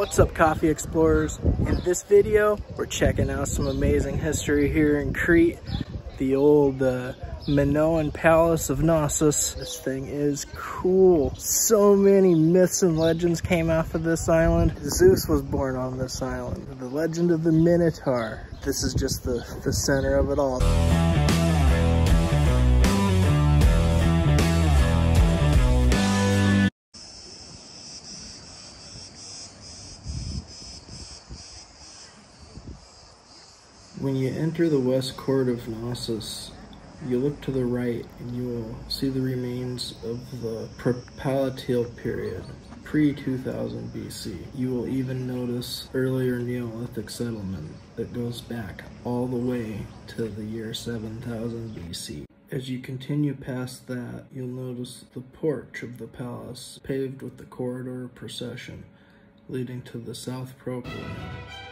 What's up coffee explorers? In this video, we're checking out some amazing history here in Crete. The old uh, Minoan Palace of Knossos. This thing is cool. So many myths and legends came off of this island. Zeus was born on this island. The legend of the Minotaur. This is just the, the center of it all. When you enter the west court of Knossos, you look to the right and you will see the remains of the Prepalatial period, pre-2000 BC. You will even notice earlier Neolithic settlement that goes back all the way to the year 7000 BC. As you continue past that, you'll notice the porch of the palace paved with the corridor procession leading to the South Propylaeon.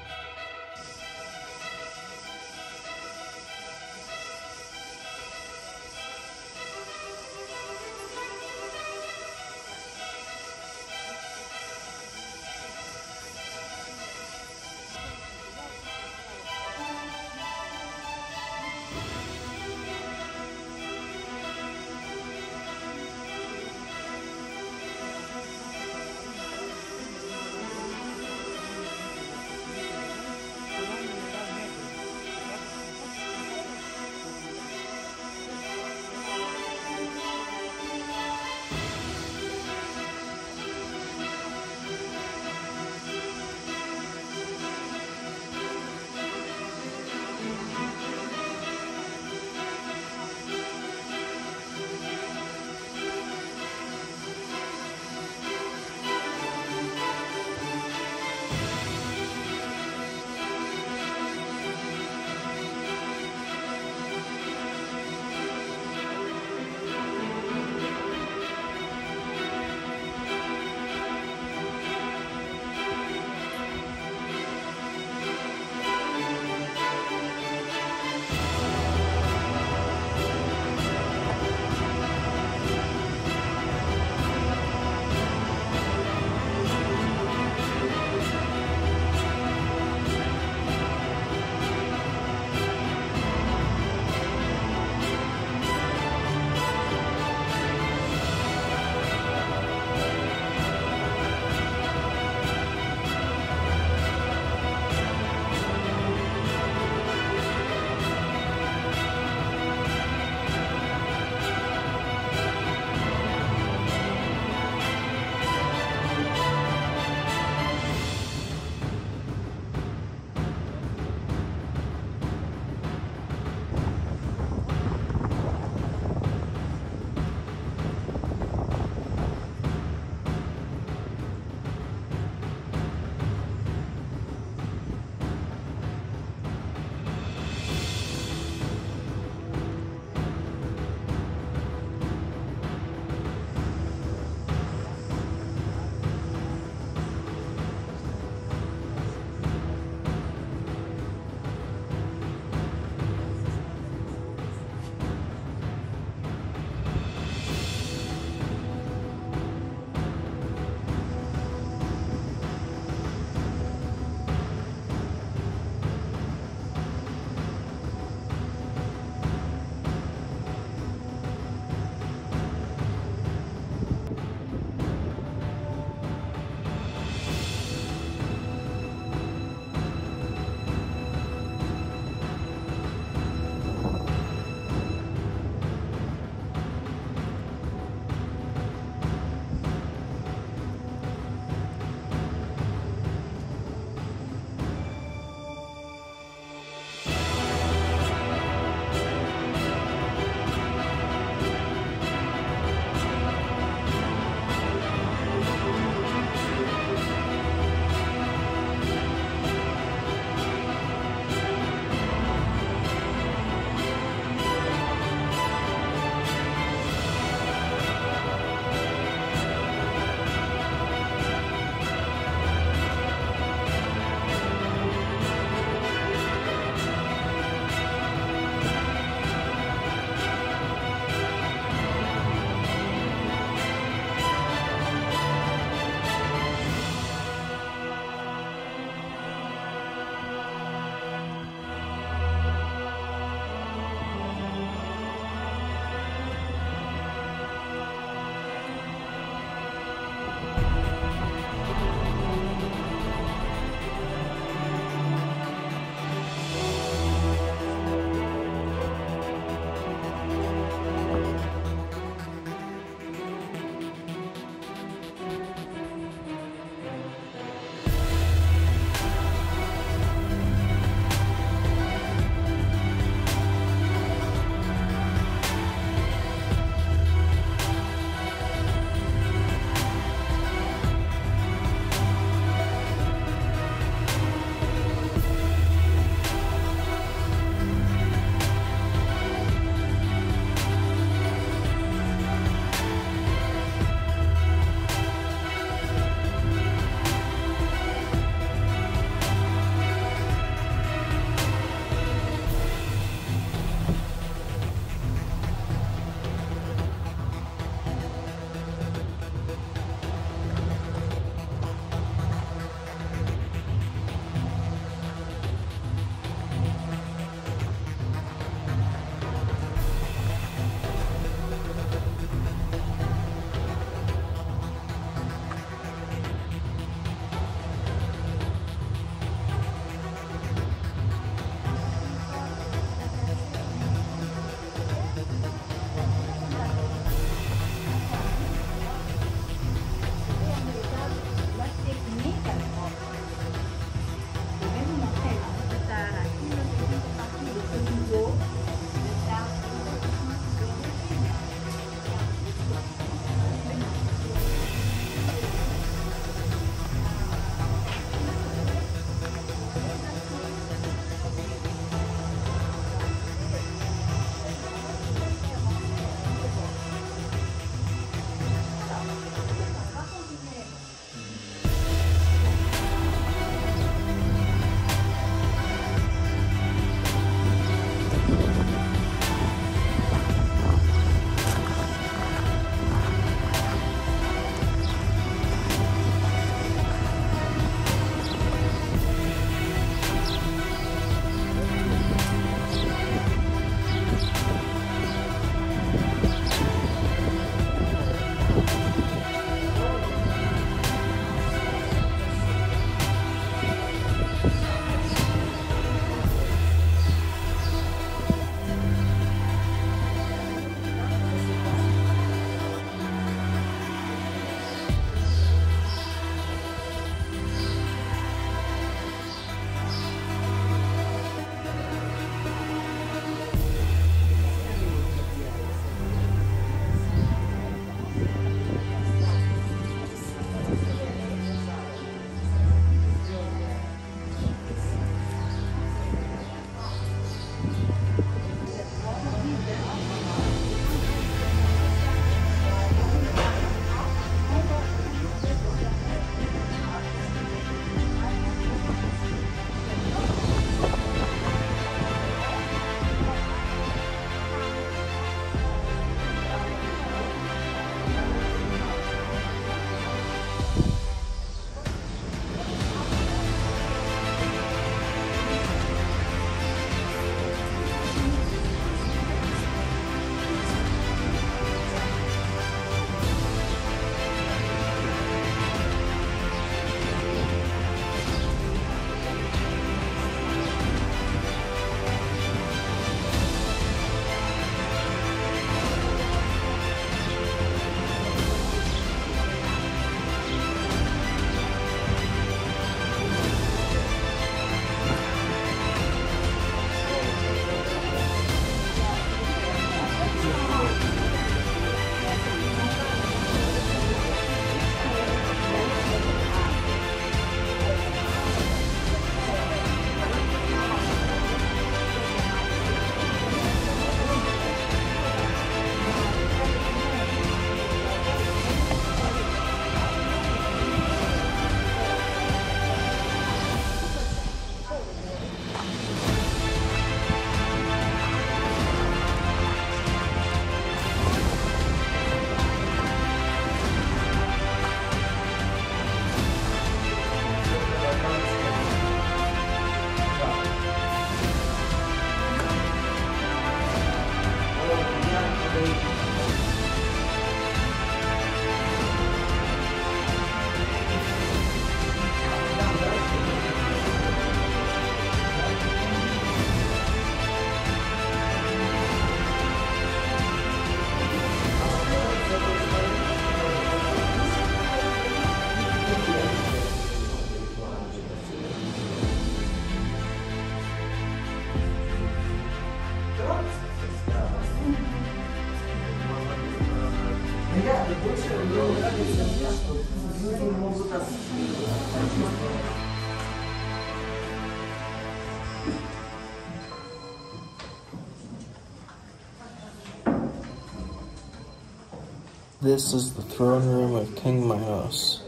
This is the throne room of King Minos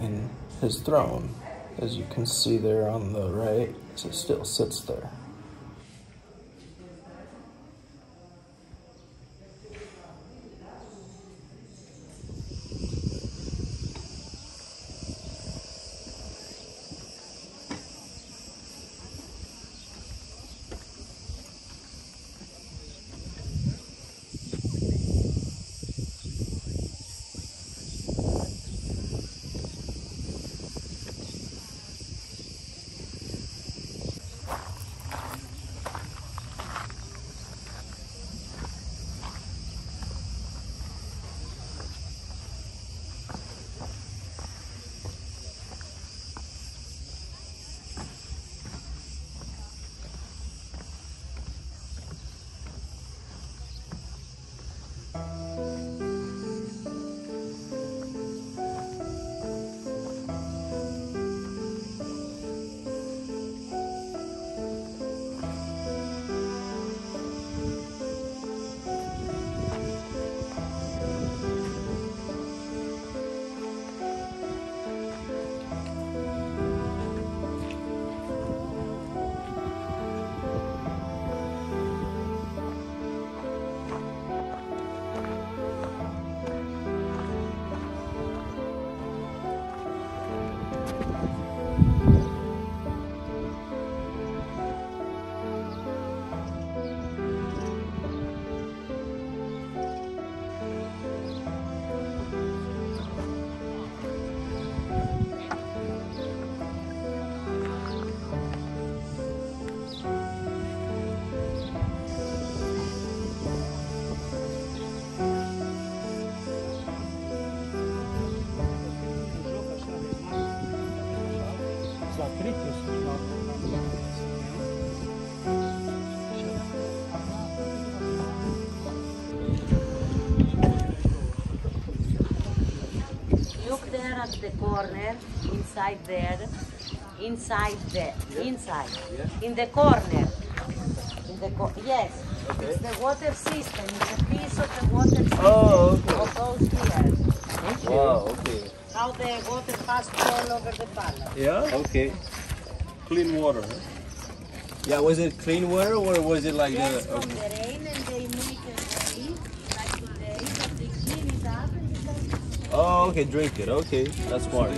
and his throne. As you can see there on the right, it still sits there. The corner, inside there, inside there, inside, in the corner. In the co- yes, it's the water system. It's a piece of the water oh, system Oh, okay. of those here. Wow, okay. How the water passes all over the palace. Yeah? Okay. Clean water, huh? Yeah, was it clean water or was it like Yes, the from the rain, and they make a day, like today, but they clean it up and you can Oh, okay, drink it. Okay, that's smart.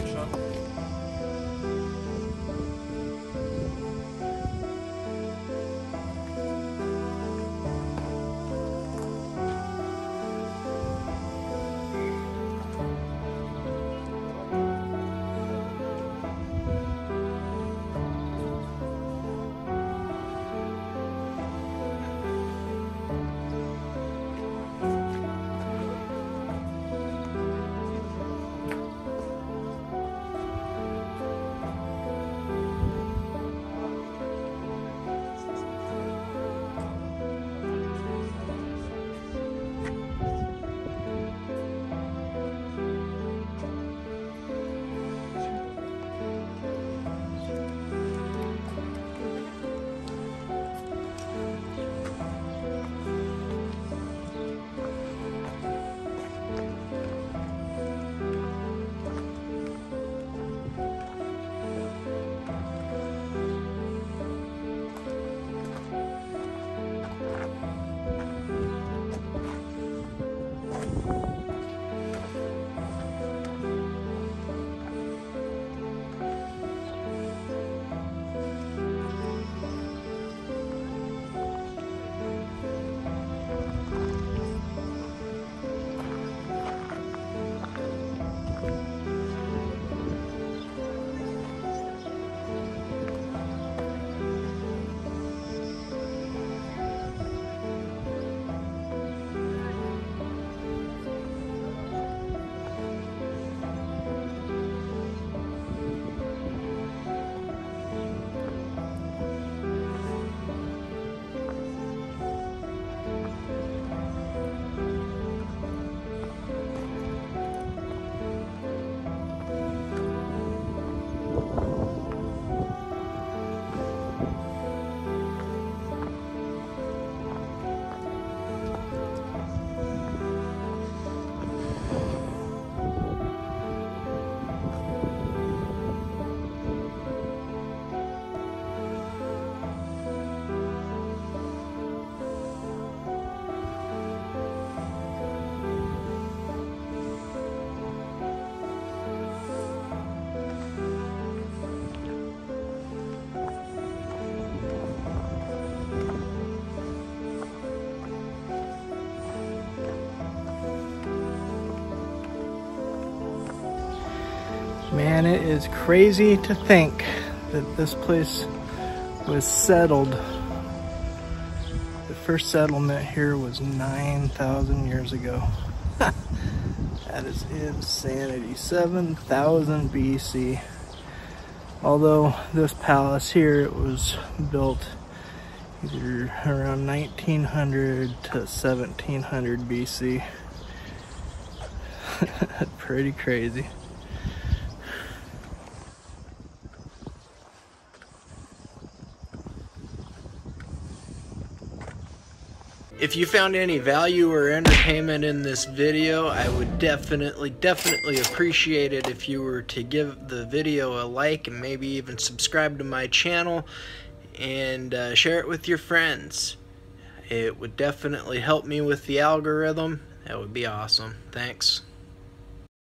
And it is crazy to think that this place was settled. The first settlement here was 9,000 years ago. that is insanity. 7,000 BC. Although this palace here, it was built either around 1900 to 1700 BC. Pretty crazy. If you found any value or entertainment in this video, I would definitely, definitely appreciate it if you were to give the video a like and maybe even subscribe to my channel and uh, share it with your friends. It would definitely help me with the algorithm. That would be awesome. Thanks.